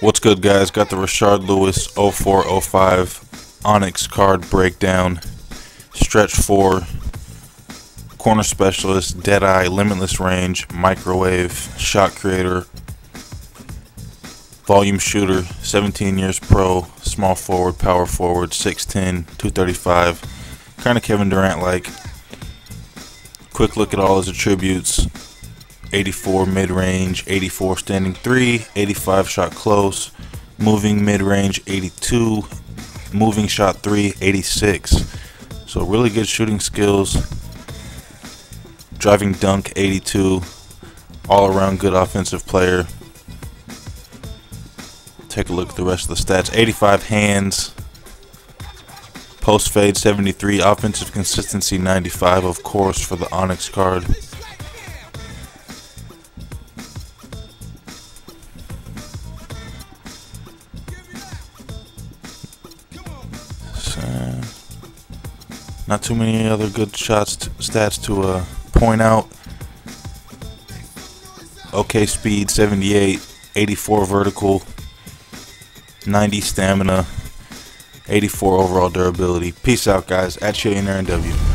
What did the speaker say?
What's good, guys? Got the Rashard Lewis 0405 Onyx card breakdown. Stretch 4. Corner specialist, Deadeye, Limitless Range, Microwave, Shot Creator, Volume Shooter, 17 years pro, small forward, power forward, 6'10, 235. Kind of Kevin Durant like. Quick look at all his attributes 84 mid range, 84 standing 3, 85 shot close, moving mid range 82, moving shot 3, 86. So, really good shooting skills. Driving dunk 82, all around good offensive player. Take a look at the rest of the stats 85 hands, post fade 73, offensive consistency 95, of course, for the Onyx card. Not too many other good shots, stats to uh, point out. Okay, speed 78, 84 vertical, 90 stamina, 84 overall durability. Peace out, guys. At Chillionaire and W.